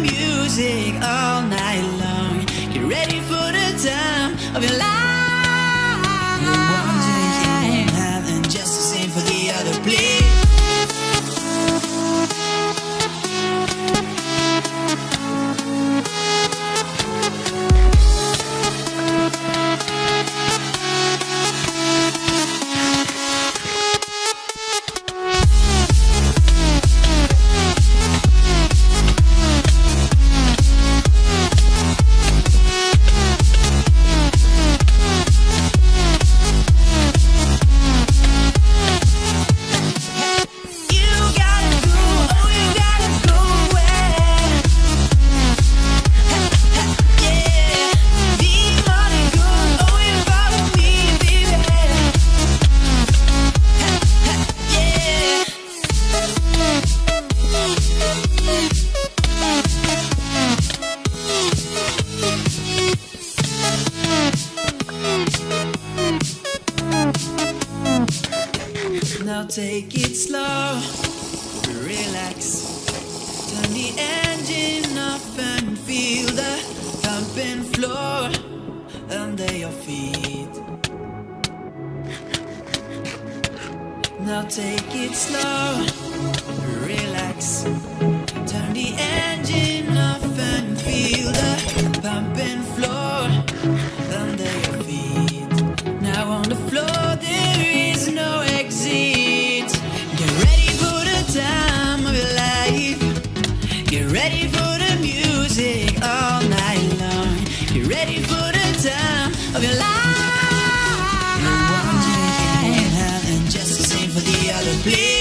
music all night long. Get ready for the time of your life. Take it slow, relax. Turn the engine off and feel the pumping floor under your feet. Now take it slow, Get ready for the music all night long. Get ready for the time of your life. Hand and just the same for the other, please.